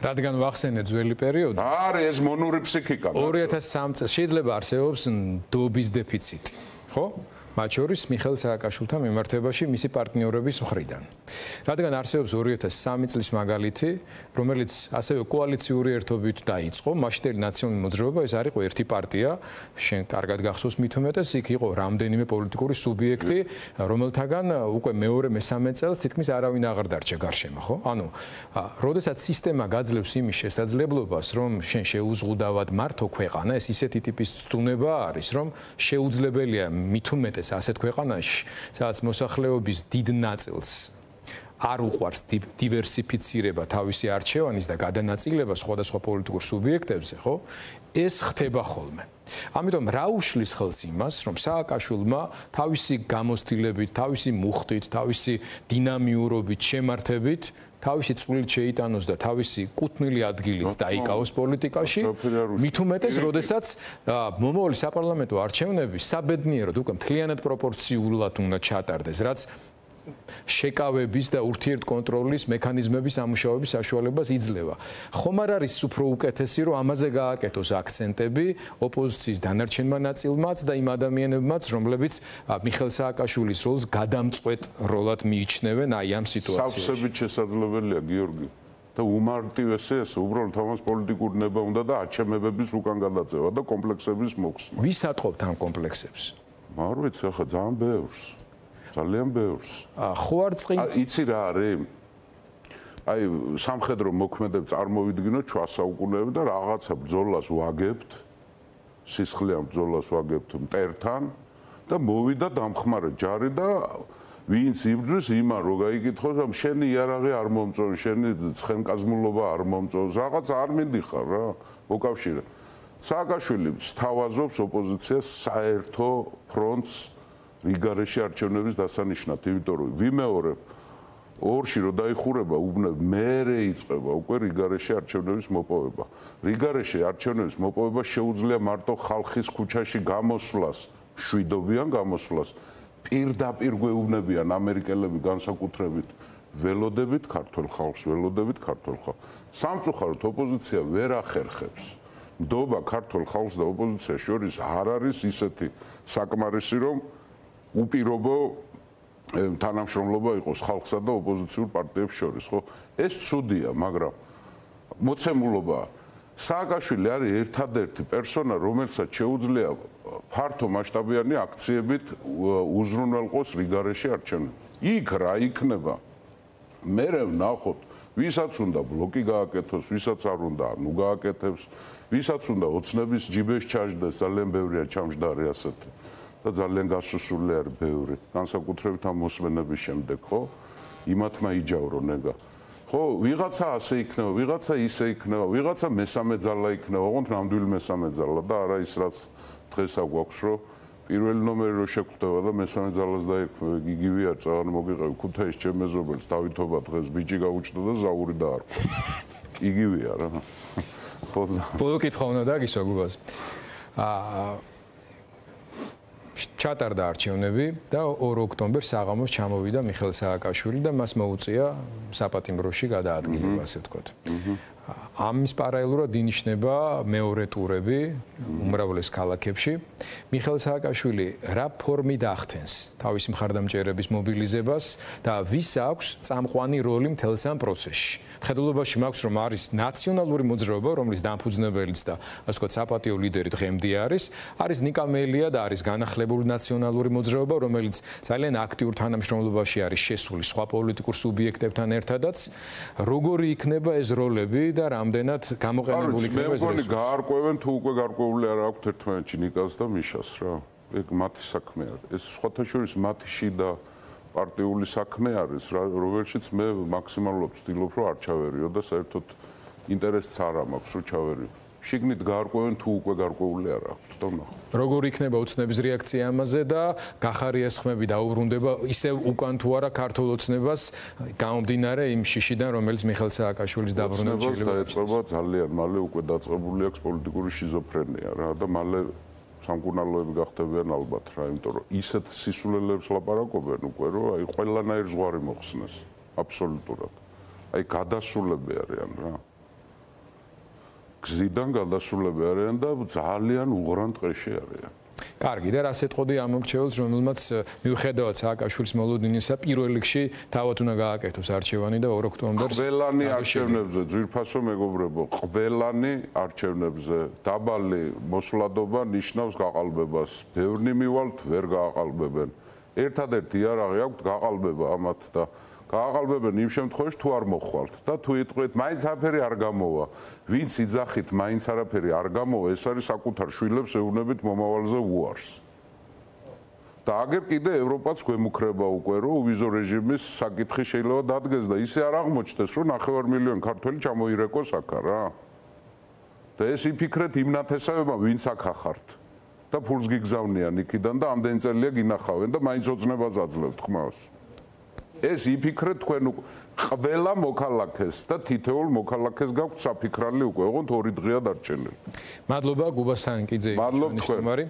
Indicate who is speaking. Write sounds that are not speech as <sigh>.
Speaker 1: რადგან ვახსენე ძველი პერიოდი.
Speaker 2: არის ეს მონური ფსიქიკა.
Speaker 1: 2003 წელს შეიძლება არსებობს დობის დეფიციტი, ხო? მათ შორის მიხელ სააკაშვილთან მიმართებაში მისი პარტნიორების მხრიდან. რადგან არსებობს 2003 წლის მაგალითი, რომელიც ასევე კოალიციური ერთობით დაიწყო, მასშტაბი ნაციონალური მოძრაობა, ეს არის ყო ერთი პარტია, შენ კარგად გახსოვს მით უმეტეს, იქ იყო რამდენიმე პოლიტიკური სუბიექტი, რომელთაგან უკვე მეორე მესამე წელს თითქმის არავინ აღარ დარჩა გარშემო, ხო? ანუ, როდესაც სისტემა გაძლევს იმის შესაძლებლობას, რომ შენ შეუზღუდავად მართო ქვეყანა, ეს ისეთი ტიპის ცდუნება არის, რომ შეუძლებელია მით უმეტეს ასეთ ქვეყანაში, სადაც მოსახლეობის დიდ ნაწილს არ უყვარს დივერსიფიცირება თავისი არჩევანის და გადანაწილება სხვადასხვა პოლიტიკურ სუბიექტებზე, ხო? ეს ხდება ხოლმე. ამიტომ რა უშლის ხელს იმას, რომ სააკაშვილმა თავისი გამოცდილებით, თავისი მუხტით, თავისი დინამიურობით, შემართებით თავისი წვლილი შეიტანოს და თავისი კუთვნილი ადგილიც დაიკავოს პოლიტიკაში. მით უმეტეს, როდესაც მომავალი საპარლამენტო არჩევნები საბედნიეროდ უკვე მთლიანად პროპორციულად უნდა ჩატარდეს, რაც შეკავების და ურთიერთკონტროლის მექანიზმების ამუშავების საშუალებას იძლევა. ხომ არ არის უფრო უკეთესი, რომ ამაზე გააკეთოს აქცენტები ოპოზიციის დანარჩენმა ნაწილმაც და იმ ადამიანებმაც, რომლებიც მიხელ სააკაშვილის როლს გადამწყვეტ როლად მიიჩნევენ აი ამ სიტუაციაში.
Speaker 2: სავსებით შესაძლებელია, გიორგი. და უმარტივესი ეს უბრალოდ თამას პოლიტიკურ ნება უნდა და აჩემებების უკან გადაწევა და კომპლექსების მოხსნა.
Speaker 1: ვის ატყობთ ამ კომპლექსებს?
Speaker 2: მარ ვიცი, ახლა ძალიან ბევრს. ძალიან ბევრს.
Speaker 1: ხო არ წინ
Speaker 2: იცი რა არის? აი სამხედრო მოქმედებ წარმოვიდგინოთ ჩვასაუკუნეები და რაღაცა ბძოლას ვაგებთ. სისხლიან ბძოლას ვაგებთ მტერთან და მოვიდა დამხმარე ჯარი და ვინც იბძვის იმან რო გაიკითხოს რომ შენი იარაღი არ მომწონს, შენი ცხენკაზმულობა არ მომწონს, რაღაც არ მინდიხარ რა, მოკავშირე. სააკაშვილი სთავაზობს ოპოზიციას საერთო ფრონტს რიგარეში არჩევნების დასანიშნად, იმიტომ რომ ვიმეორებ ორში რო დაიხურება უბნებ მეરે იწება უკვე რიგარეში არჩევნების მოპოვება. რიგარეში არჩევნების მოპოვება შეუძლია მარტო ხალხის ქუჩაში გამოსვლას, შვიდობიან გამოსვლას. პირდაპირ გვეუბნებიან ამერიკელები განსაკუთრებით ველოდებით ქართულ ხალხს, ველოდებით ქართულ ხალხს. სამწუხაროდ ოპოზიცია ვერ ახერხებს. ნდობა ქართულ ხალხს და ოპოზიციას შორის არ არის ისეთი საკმარისი რომ უპირობო თანამშრომლობა იყოს ხალხსა და ოპოზიციურ პარტიებს შორის, ხო? ეს ცუდია, მაგრამ მოცემულობაა. სააკაშვილი არის ერთადერთი პერსონა, რომელსაც შეუძლია ფართო მასშტაბიანი აქციებით უზრუნველყოს რიგარეში არჩევნები. იქ რა იქნება? მე ვნახოთ, ვისაც უნდა ბლოკი გააკეთოს, ვისაც არ უნდა ანუ გააკეთებს, ვისაც უნდა ოცნების ჯიბეს ჩაჯდეს, ძალიან ბევრია ჩამჯდარი ასეთი. და ძალიან გასუსული არის ბევრი. განსაკუთრებით ამ მოსმენების შემდეგ, ხო? იმათმა იჯავრო ნეგა. ხო, ვიღაცა ასე იქნება, ვიღაცა ისე იქნება, ვიღაცა მესამე ძალა იქნება, ოღონდ ნამდვილი მესამე ძალა და არა ის რაც დღეს აგვაქვს, რომ პირველი ნომერი რო შეგვხვდება და მესამე ძალას დაიქვა, იგივეა, წაღარ მოგიყევი ქუთაის ჩემეზობელს, დავითობა დღეს ბიჭი გაუჩნდა და ზაური დაარქვა. იგივეა რა. <laughs>
Speaker 1: ხო. ბოლო კითხვა უნდა დაგისვა გუბას. აა ჩატარდა არჩევნები და 2 ოქტომბერს საღამოს ჩამოვიდა მიხელ სააკაშვილი და მას მოუწია საპატიმროში გადაადგილება, ასე ვთქვათ. ამის პარალელურად ინიშნება მეორე ტურები უმრავლეს ქალაქებში. მიხელ სააკაშვილი რა ფორმით ახდენს თავის მხარდამჭერების მობილიზებას და ვის აქვს წამყვანი როლი მთელს ამ პროცესში? ხედულობაში მაქვს რომ არის ნაციონალური მოძრაობა, რომლის დამფუძნებელიც და ასე ვთქვათ საპატიო ლიდერი დღემდე არის, არის ნიკამელია და არის განახლებული ნაციონალური მოძრაობა, რომელიც ძალიან აქტიურ თანამშრომლობაში არის შესული სხვა პოლიტიკურ სუბიექტებთან ერთადაც. როგორი იქნება ეს როლები და რამდენად გამოყენებული იქნება ეს რესურსი?
Speaker 2: მე მგონი გაარკვევენ თუ უკვე გარკვეული არ აქვს ერთმანეთში ნიკას და მიშას რა. ეგ მათი საქმეა. ეს სხვათა შორის მათი შიდა პარტიული საქმე არის, რომელშიც მე მაქსიმალურად ვცდილობ, რომ არ ჩავერიო და საერთოდ ინტერესს არ მაქვს, რომ ჩავერიო. შიგნით გაარკვევენ თუ უკვე გარკვეული არ აქვს, თქო ნახო.
Speaker 1: როგორ იქნება ოცნების რეაქცია ამაზე და გახარია ხმები დაუბრუნდება ისე უკან თუ არა ქართულ ოცნებას გამომდინარე იმ შიშიდან, რომელიც მიხელ სააკაშვილის დაბრუნებას შეიძლება.
Speaker 2: დაეწყება ძალიან მალე უკვე დაწყებული აქვს პოლიტიკური შიზოფრენია რა და მალე სამკურნალოები გახდებიან ალბათ რა, იმიტომ რომ ისეთ სისულელებს ლაპარაკობენ უკვე, რომ აი ყველანაირ ზღვარი მოხსნეს აბსოლუტურად. აი გადასულები არიან რა. გზიდან გადასულები არიან და ძალიან უღრან ტყეში არიან.
Speaker 1: კარგი და რას ეთყოდი ამ მრჩეველს რომელმაც მიუხედავად სააკაშვილის მოლოდინისა პირველ რიგში თავად უნდა გააკეთოს არჩევანი და 2 ოქტომბერს
Speaker 2: ყველანი არჩევნებზე ძვირფასო მეგობრებო ყველანი არჩევნებზე. დაბალი მოსვლადობა ნიშნავს გაყალბებას. ბევრნი მივალთ ვერ გააყალბებენ. ერთადერთი იარაღი აქვთ გაყალბება ამათ და გააყალბებენ იმ შემთხვევაში თუ არ მოხვალთ და თუ იტყვით მაინც არაფერი არ გამოვა. ვინც იძახით მაინც არაფერი არ გამოვა ეს არის საკუთარ შვილებს ეუბნებით მომავალზე უარს. და აგერ კიდე ევროპაც გვემუქრება უკვე რომ ვიზო რეჟიმის საკითხი შეიძლება დადგეს და ისე არ აღმოჩნდეს რომ 9 მილიონი ქართველი ჩამოირეკოს აქა რა. და ეს იფიქრეთ იმ ნათესავებმა ვინც აქ ახართ. და ფულს გიგზავნიან იქიდან და ამდენ წელია გინახავენ და მაინც ოცნებას აძლევთ ხმას ეს იფიქრეთ თქვენ ყველა მოქალაქეს და თითოეულ მოქალაქეს გაქვთ საფიქრალი უკვე, ოღონდ ორი დღეა დარჩენილი.
Speaker 1: მადლობა გუბასანკიძე,
Speaker 2: მადლობა თქვენ.